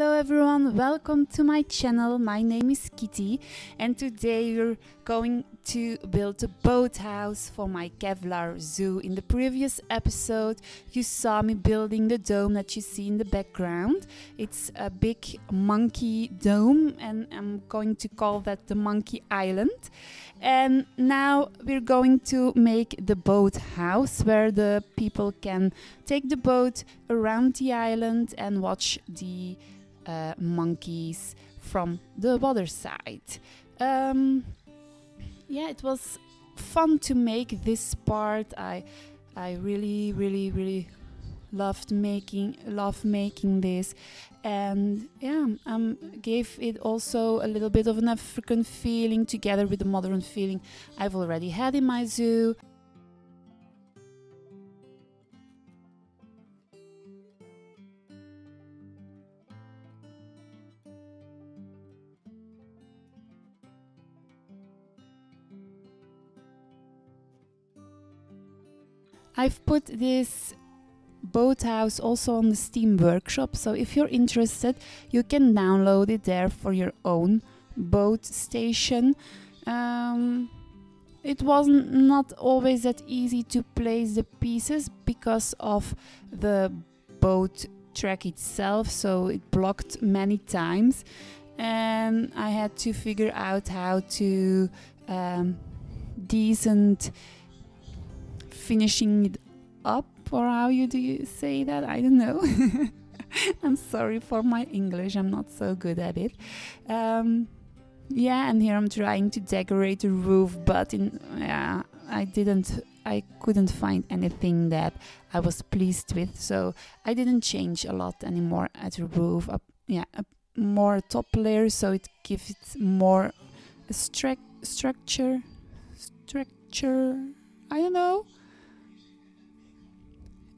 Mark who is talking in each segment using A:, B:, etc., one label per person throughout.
A: Hello everyone, welcome to my channel. My name is Kitty and today we're going to build a boathouse for my Kevlar zoo. In the previous episode you saw me building the dome that you see in the background. It's a big monkey dome and I'm going to call that the monkey island. And now we're going to make the boathouse where the people can take the boat around the island and watch the uh, monkeys from the water side. Um, yeah, it was fun to make this part. I I really really really loved making love making this and yeah um gave it also a little bit of an african feeling together with the modern feeling i've already had in my zoo I've put this boathouse also on the Steam Workshop, so if you're interested, you can download it there for your own boat station. Um, it was not always that easy to place the pieces because of the boat track itself, so it blocked many times, and I had to figure out how to um, decent finishing it up or how you do you say that? I don't know. I'm sorry for my english i'm not so good at it. Um, yeah and here i'm trying to decorate the roof but in yeah i didn't i couldn't find anything that i was pleased with so i didn't change a lot anymore at the roof yeah more top layer so it gives it more stru- structure structure i don't know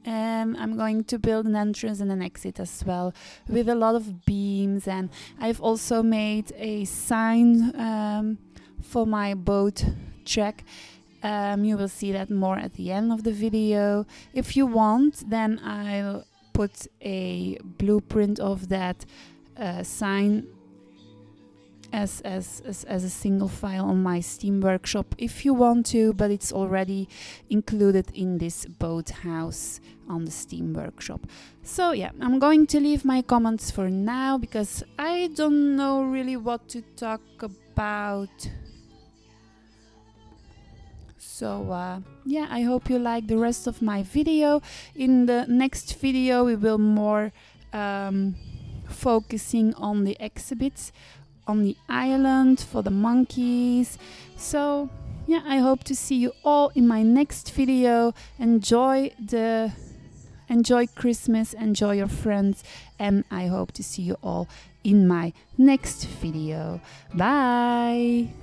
A: um, I'm going to build an entrance and an exit as well with a lot of beams. And I've also made a sign um, for my boat track um, you will see that more at the end of the video. If you want then I'll put a blueprint of that uh, sign as, as, as, as a single file on my Steam workshop if you want to, but it's already included in this boat house on the Steam workshop. So yeah, I'm going to leave my comments for now because I don't know really what to talk about. So uh, yeah, I hope you like the rest of my video. In the next video we will more um, focusing on the exhibits on the island for the monkeys. So yeah, I hope to see you all in my next video. Enjoy the enjoy Christmas, enjoy your friends, and I hope to see you all in my next video. Bye!